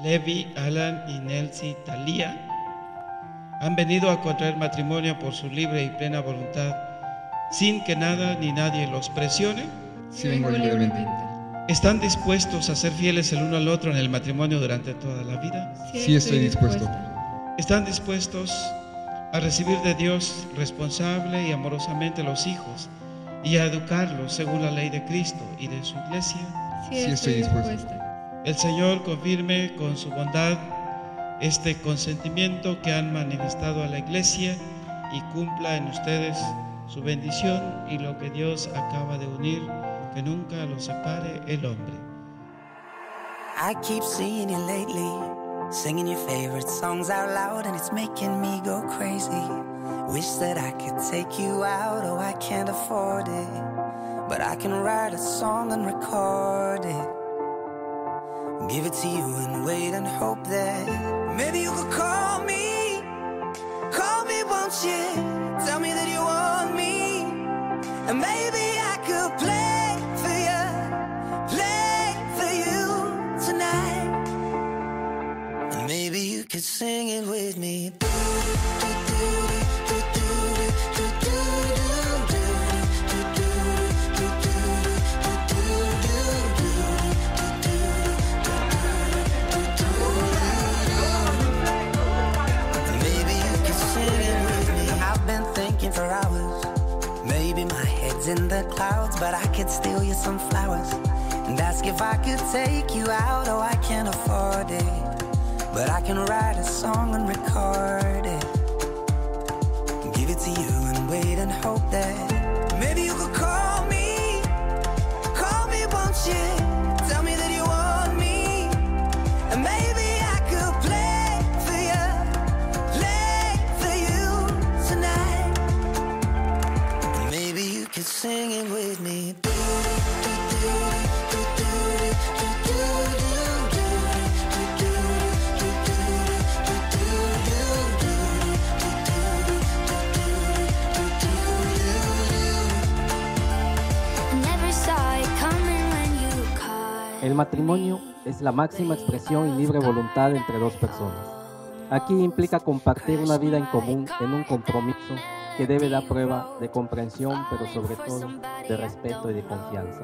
Levi, Alan y Nelsie Talía han venido a contraer matrimonio por su libre y plena voluntad, sin que nada ni nadie los presione. Sí, vengo libremente. ¿Están dispuestos a ser fieles el uno al otro en el matrimonio durante toda la vida? Sí, estoy dispuesto. ¿Están dispuestos a recibir de Dios responsable y amorosamente los hijos y a educarlos según la ley de Cristo y de su iglesia? Sí, estoy dispuesto. El Señor confirme con su bondad este consentimiento que han manifestado a la iglesia y cumpla en ustedes su bendición y lo que Dios acaba de unir, que nunca lo separe el hombre. I keep seeing you lately, singing your favorite songs out loud, and it's making me go crazy. Wish that I could take you out, oh, I can't afford it. But I can write a song and record it. Give it to you and wait and hope that maybe you could call me. Call me, won't you? Tell me that you want me. And maybe I could play for you, play for you tonight. And maybe you could sing it with me. Maybe my head's in the clouds, but I could steal you some flowers and ask if I could take you out. Oh, I can't afford it, but I can write a song and record it. El matrimonio es la máxima expresión y libre voluntad entre dos personas. Aquí implica compartir una vida en común en un compromiso que debe dar prueba de comprensión, pero sobre todo de respeto y de confianza.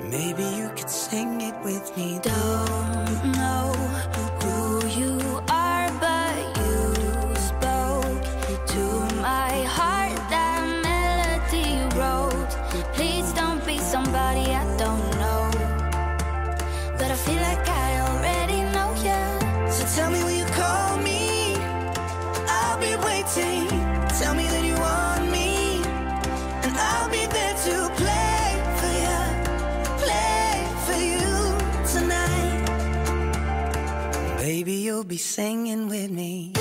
Maybe you could sing it with me. Don't. Tell me will you call me? I'll be waiting. Tell me that you want me, and I'll be there to play for you, play for you tonight. Baby, you'll be singing with me.